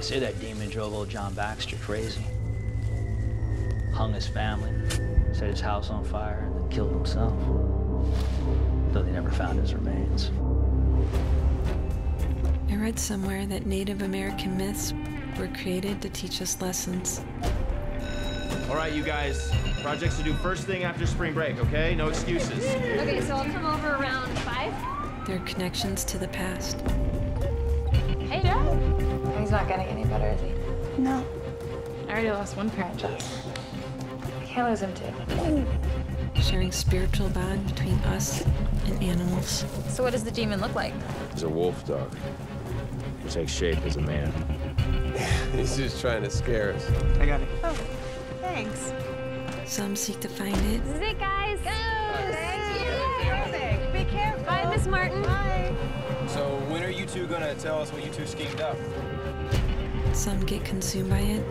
They say that demon drove old John Baxter crazy. Hung his family, set his house on fire, and then killed himself. Though they never found his remains. I read somewhere that Native American myths were created to teach us lessons. All right, you guys. Projects to do first thing after spring break, okay? No excuses. Okay, so I'll come over around five. Their connections to the past. Hey, Dad. He's not getting any better, is he? No. I already lost one parent, Jess. I can't lose him too. Sharing spiritual bond between us and animals. So what does the demon look like? He's a wolf dog. He takes shape as a man. He's just trying to scare us. I got it. Oh, thanks. Some seek to find it, This is it, guys. Go. Thank you. Perfect. Be careful. Bye, Miss Martin. Bye. Two gonna tell us what you two schemed up? some get consumed by it,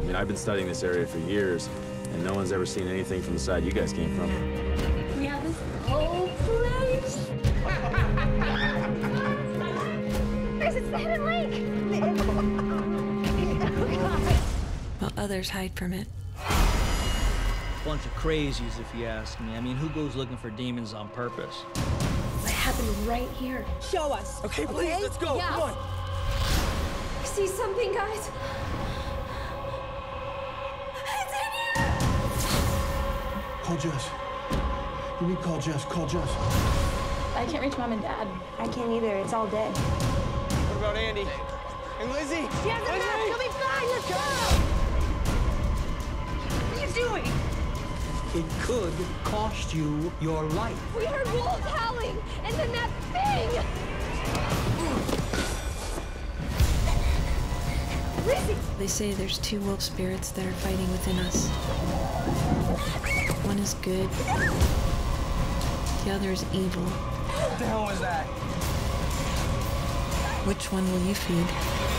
I mean, I've been studying this area for years, and no one's ever seen anything from the side you guys came from. We have this whole place. Guys, it's the Hidden Lake. while others hide from it. Bunch of crazies, if you ask me. I mean, who goes looking for demons on purpose? It happened right here. Show us. Okay, please, let's go. Yeah. Come on. I see something, guys. It's in here. Call Jess. You need to call Jess. Call Jess. I can't reach mom and dad. I can't either. It's all dead. What about Andy? And Lizzie? She has a It could cost you your life. We heard wolves howling, and then that thing. Lizzie. They say there's two wolf spirits that are fighting within us. One is good, the other is evil. What the hell was that? Which one will you feed?